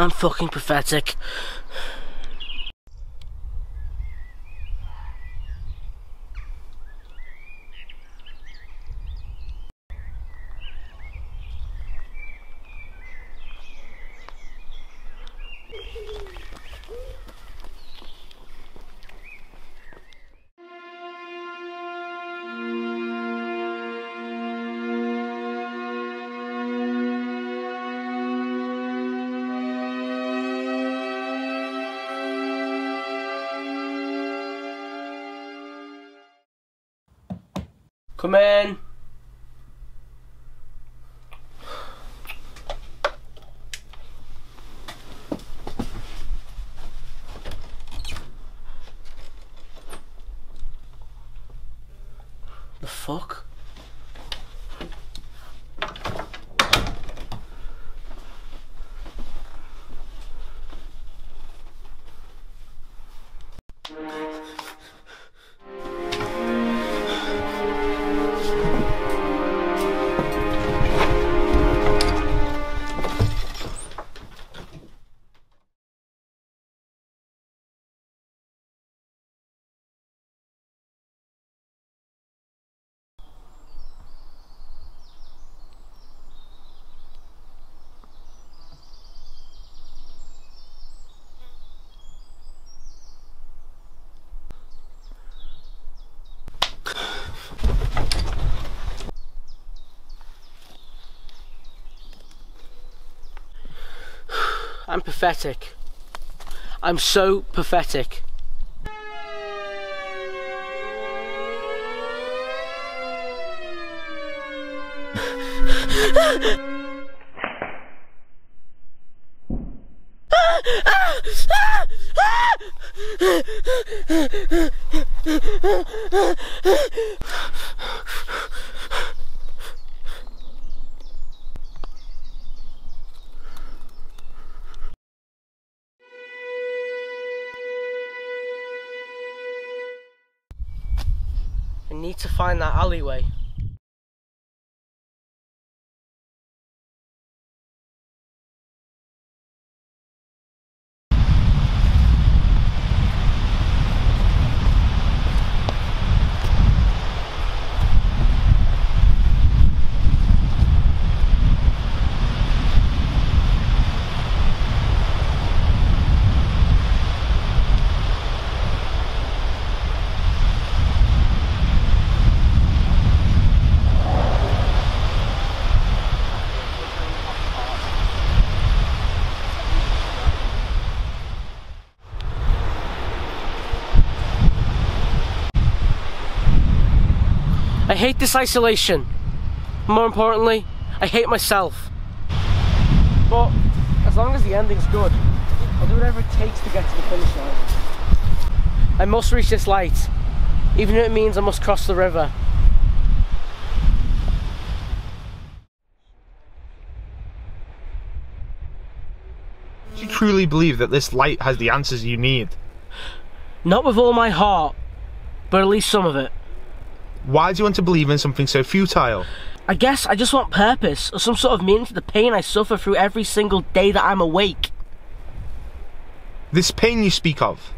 I'm fucking pathetic. Come in. I'm pathetic. I'm so pathetic. I need to find that alleyway. I hate this isolation. More importantly, I hate myself. But as long as the ending's good, I'll do whatever it takes to get to the finish line. I must reach this light, even if it means I must cross the river. Do you truly believe that this light has the answers you need? Not with all my heart, but at least some of it. Why do you want to believe in something so futile? I guess I just want purpose, or some sort of meaning to the pain I suffer through every single day that I'm awake. This pain you speak of,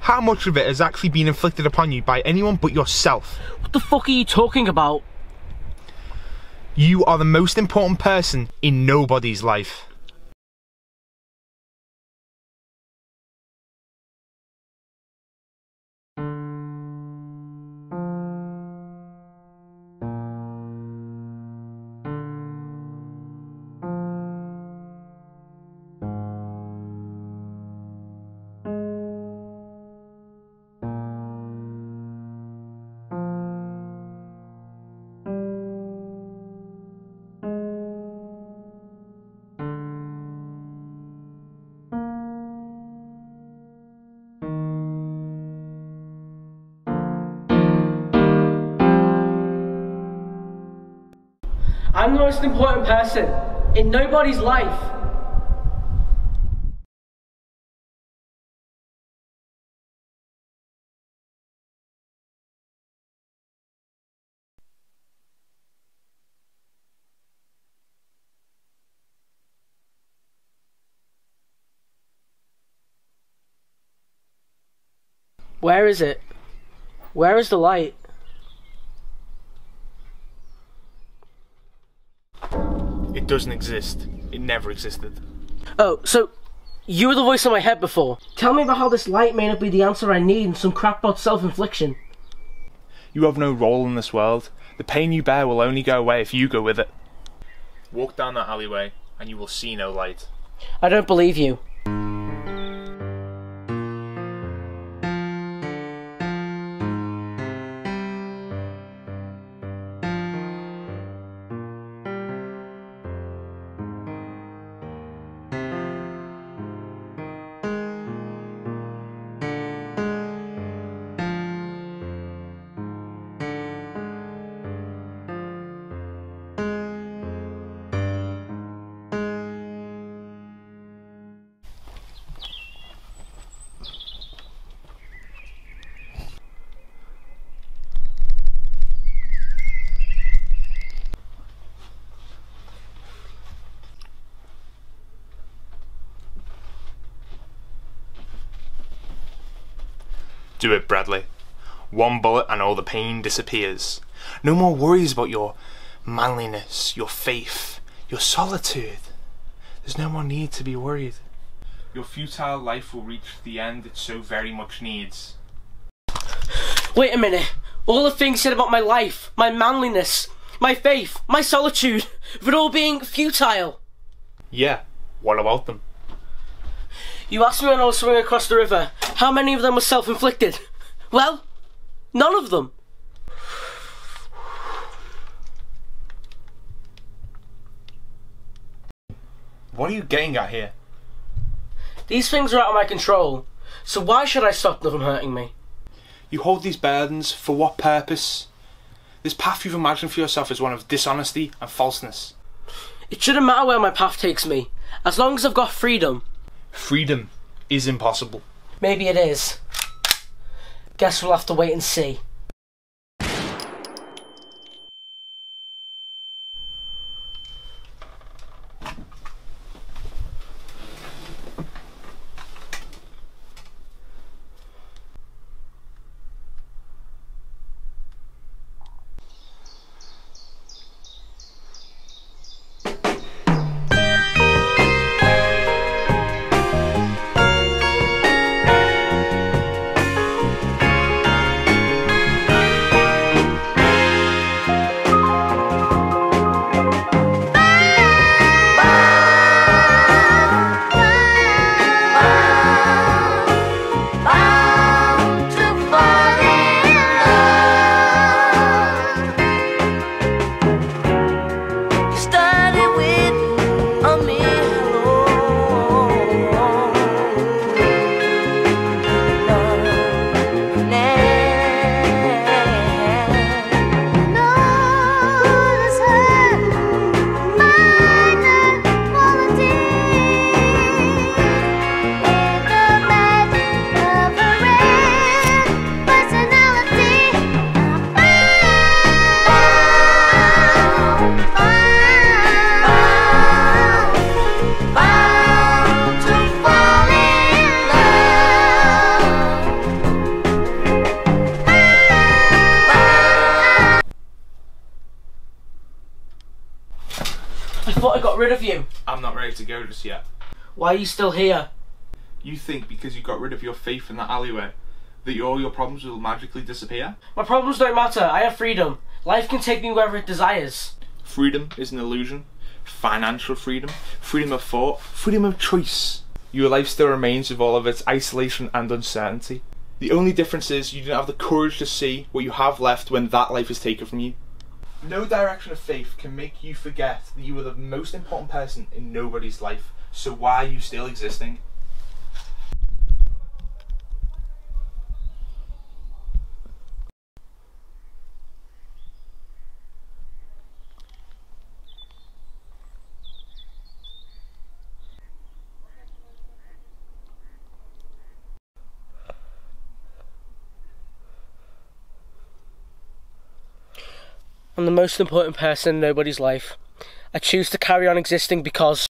how much of it has actually been inflicted upon you by anyone but yourself? What the fuck are you talking about? You are the most important person in nobody's life. I'm the most important person in nobody's life. Where is it? Where is the light? Doesn't exist. It never existed. Oh, so you were the voice in my head before. Tell me about how this light may not be the answer I need and some crap about self-infliction. You have no role in this world. The pain you bear will only go away if you go with it. Walk down that alleyway, and you will see no light. I don't believe you. Do it, Bradley. One bullet and all the pain disappears. No more worries about your manliness, your faith, your solitude. There's no more need to be worried. Your futile life will reach the end it so very much needs. Wait a minute. All the things said about my life, my manliness, my faith, my solitude, they're all being futile. Yeah, what about them? You asked me when I was swimming across the river, how many of them were self-inflicted? Well, none of them. What are you getting at here? These things are out of my control, so why should I stop them from hurting me? You hold these burdens for what purpose? This path you've imagined for yourself is one of dishonesty and falseness. It shouldn't matter where my path takes me, as long as I've got freedom. Freedom is impossible. Maybe it is. Guess we'll have to wait and see. I thought I got rid of you. I'm not ready to go just yet. Why are you still here? You think because you got rid of your faith in that alleyway that all your problems will magically disappear? My problems don't matter. I have freedom. Life can take me wherever it desires. Freedom is an illusion. Financial freedom, freedom of thought, freedom of choice. Your life still remains with all of its isolation and uncertainty. The only difference is you don't have the courage to see what you have left when that life is taken from you. No direction of faith can make you forget that you are the most important person in nobody's life. So why are you still existing? I'm the most important person in nobody's life. I choose to carry on existing because.